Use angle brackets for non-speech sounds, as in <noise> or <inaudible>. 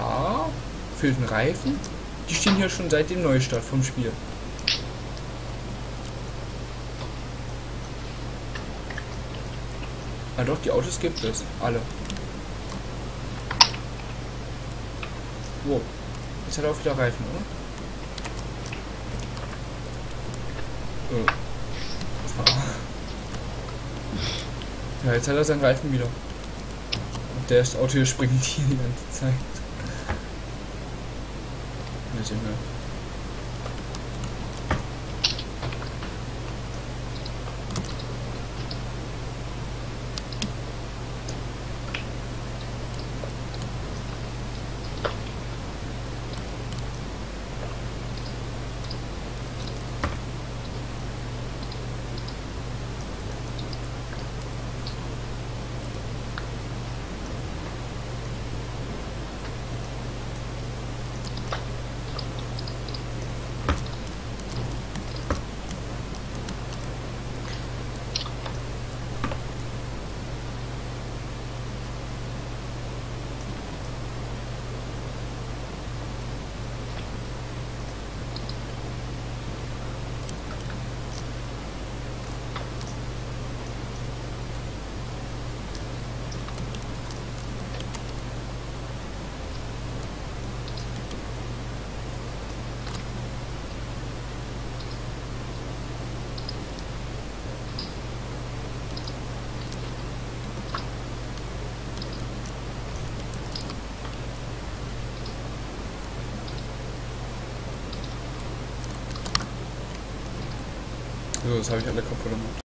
da fehlten Reifen. Die stehen hier schon seit dem Neustart vom Spiel. Ah doch, die Autos gibt es. Alle. Wow. Jetzt hat er auch wieder Reifen, oder? Oh. <laughs> Ja, jetzt hat er seinen Reifen wieder. Und der Auto hier springt hier <laughs> die ganze Zeit. 那行那 So, das habe ich alle kaputt gemacht.